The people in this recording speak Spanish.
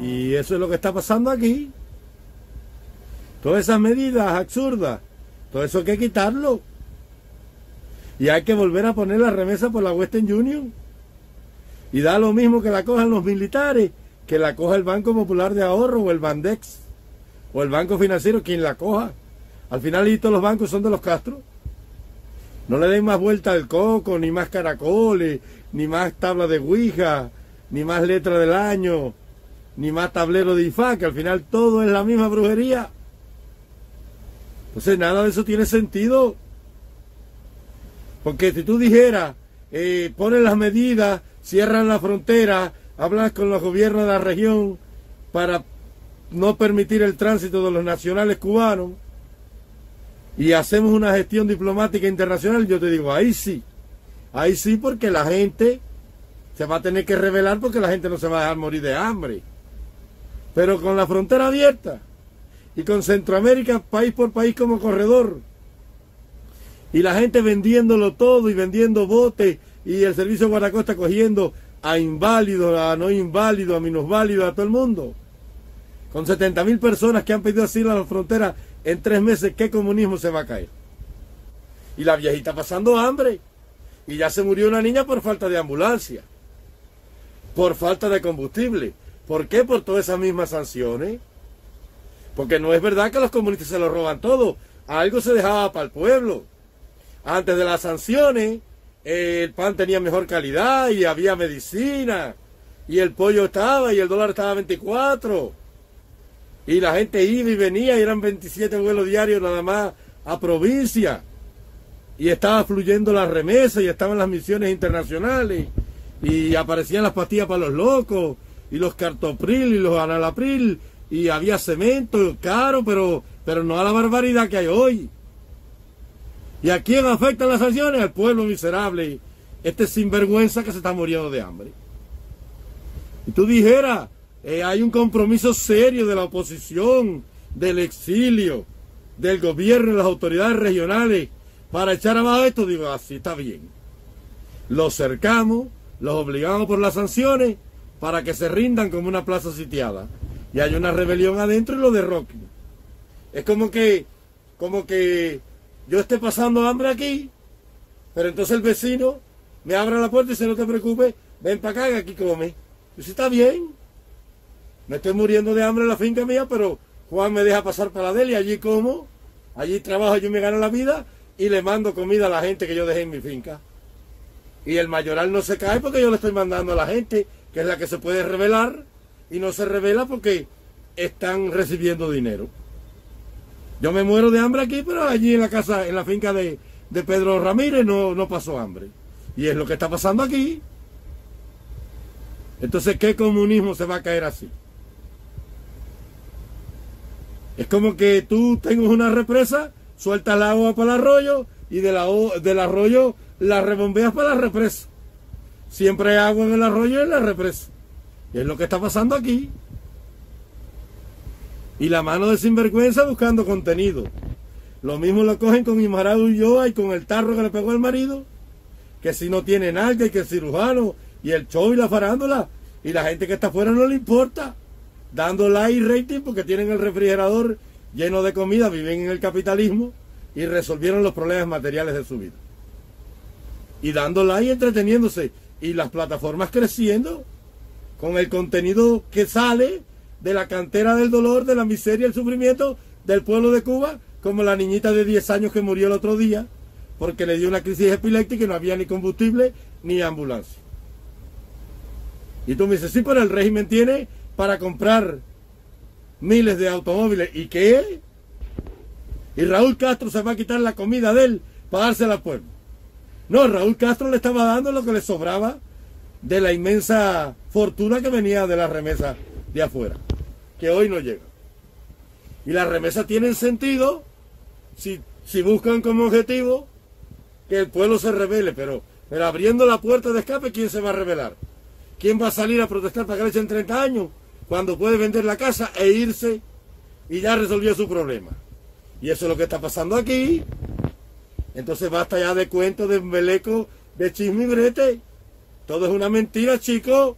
Y eso es lo que está pasando aquí. Todas esas medidas absurdas, todo eso hay que quitarlo. Y hay que volver a poner la remesa por la Western Union. Y da lo mismo que la cojan los militares, que la coja el Banco Popular de Ahorro o el Bandex o el Banco Financiero, quien la coja. Al final y todos los bancos son de los Castro. No le den más vuelta al coco, ni más caracoles, ni más tabla de Ouija, ni más letra del año, ni más tablero de IFA, que al final todo es la misma brujería. Entonces nada de eso tiene sentido. Porque si tú dijeras, eh, las medidas, cierran la frontera, hablas con los gobiernos de la región para no permitir el tránsito de los nacionales cubanos y hacemos una gestión diplomática internacional, yo te digo, ahí sí, ahí sí porque la gente se va a tener que revelar porque la gente no se va a dejar morir de hambre. Pero con la frontera abierta y con Centroamérica país por país como corredor y la gente vendiéndolo todo y vendiendo botes y el servicio guardacosta cogiendo a inválidos, a no inválidos, a minusválidos, a todo el mundo. Con 70 mil personas que han pedido asilo a la frontera en tres meses, ¿qué comunismo se va a caer? Y la viejita pasando hambre. Y ya se murió una niña por falta de ambulancia. Por falta de combustible. ¿Por qué? Por todas esas mismas sanciones. Porque no es verdad que los comunistas se lo roban todo. Algo se dejaba para el pueblo. Antes de las sanciones, el pan tenía mejor calidad y había medicina. Y el pollo estaba y el dólar estaba a 24. Y la gente iba y venía y eran 27 vuelos diarios nada más a provincia. Y estaba fluyendo la remesa y estaban las misiones internacionales. Y aparecían las pastillas para los locos y los cartopril y los analapril. Y había cemento caro, pero, pero no a la barbaridad que hay hoy. ¿Y a quién afectan las sanciones? Al pueblo miserable, este sinvergüenza que se está muriendo de hambre. Y tú dijeras, eh, hay un compromiso serio de la oposición, del exilio, del gobierno y las autoridades regionales para echar abajo esto. Digo, así está bien. Los cercamos, los obligamos por las sanciones para que se rindan como una plaza sitiada. Y hay una rebelión adentro y lo derroquen. Es como que, como que yo esté pasando hambre aquí, pero entonces el vecino me abre la puerta y dice, no te preocupes, ven para acá aquí come. Y si está bien, me estoy muriendo de hambre en la finca mía, pero Juan me deja pasar para la y allí como, allí trabajo, yo me gano la vida y le mando comida a la gente que yo dejé en mi finca. Y el mayoral no se cae porque yo le estoy mandando a la gente, que es la que se puede revelar, y no se revela porque están recibiendo dinero. Yo me muero de hambre aquí, pero allí en la casa, en la finca de, Pedro Ramírez no, no pasó hambre. Y es lo que está pasando aquí. Entonces, ¿qué comunismo se va a caer así? Es como que tú tengas una represa, sueltas el agua para el arroyo y de del arroyo la rebombeas para la represa. Siempre hay agua en el arroyo y en la represa. Y es lo que está pasando aquí. Y la mano de sinvergüenza buscando contenido. Lo mismo lo cogen con Imarado Ulloa y con el tarro que le pegó al marido. Que si no tiene nada, y que el cirujano y el show y la farándula. Y la gente que está afuera no le importa. Dando like rating porque tienen el refrigerador lleno de comida, viven en el capitalismo y resolvieron los problemas materiales de su vida. Y dando like y entreteniéndose. Y las plataformas creciendo con el contenido que sale de la cantera del dolor, de la miseria, el sufrimiento del pueblo de Cuba, como la niñita de 10 años que murió el otro día porque le dio una crisis epiléptica y no había ni combustible ni ambulancia. Y tú me dices, sí, pero el régimen tiene para comprar miles de automóviles. ¿Y qué? Y Raúl Castro se va a quitar la comida de él para dársela al pueblo. No, Raúl Castro le estaba dando lo que le sobraba de la inmensa fortuna que venía de la remesa de afuera que hoy no llega. Y las remesas tienen sentido si, si buscan como objetivo que el pueblo se revele, pero, pero abriendo la puerta de escape, ¿quién se va a revelar? ¿Quién va a salir a protestar para que le echen 30 años cuando puede vender la casa e irse y ya resolvió su problema? Y eso es lo que está pasando aquí. Entonces basta ya de cuentos, de embeleco, de chisme y brete. Todo es una mentira, chicos.